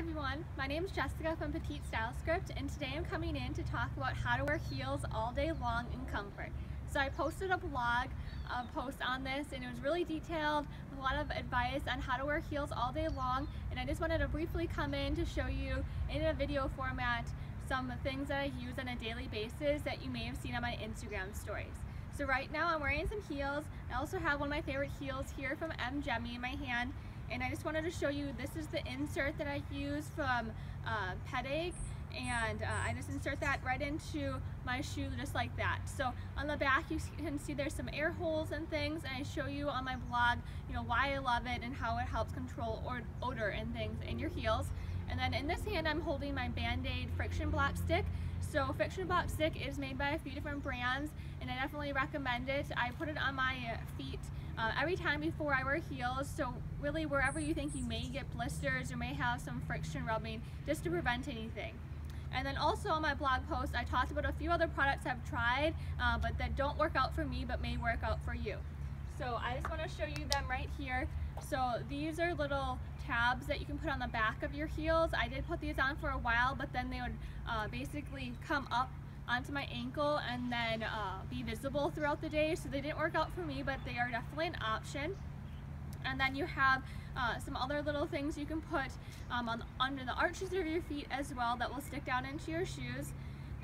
everyone, my name is Jessica from Petite Style Script and today I'm coming in to talk about how to wear heels all day long in comfort. So I posted a blog a post on this and it was really detailed with a lot of advice on how to wear heels all day long and I just wanted to briefly come in to show you in a video format some things that I use on a daily basis that you may have seen on my Instagram stories. So right now I'm wearing some heels. I also have one of my favorite heels here from M. Gemi in my hand and I just wanted to show you this is the insert that I use from uh, Pedag and uh, I just insert that right into my shoe just like that. So on the back you can see there's some air holes and things and I show you on my blog you know why I love it and how it helps control odor and things in your heels. And then in this hand I'm holding my Band-Aid Friction Block Stick. So Friction Block Stick is made by a few different brands and I definitely recommend it. I put it on my feet uh, every time before I wear heels so really wherever you think you may get blisters or may have some friction rubbing just to prevent anything. And then also on my blog post I talked about a few other products I've tried uh, but that don't work out for me but may work out for you. So I just want to show you them right here. So these are little tabs that you can put on the back of your heels. I did put these on for a while, but then they would uh, basically come up onto my ankle and then uh, be visible throughout the day. So they didn't work out for me, but they are definitely an option. And then you have uh, some other little things you can put um, on under the arches of your feet as well that will stick down into your shoes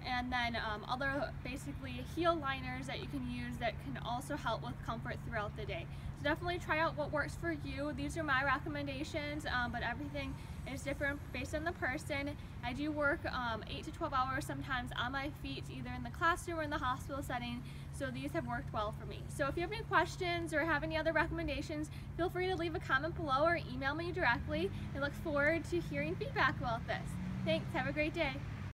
and then um, other basically heel liners that you can use that can also help with comfort throughout the day. So definitely try out what works for you. These are my recommendations, um, but everything is different based on the person. I do work um, 8 to 12 hours sometimes on my feet, either in the classroom or in the hospital setting, so these have worked well for me. So if you have any questions or have any other recommendations, feel free to leave a comment below or email me directly. I look forward to hearing feedback about this. Thanks, have a great day.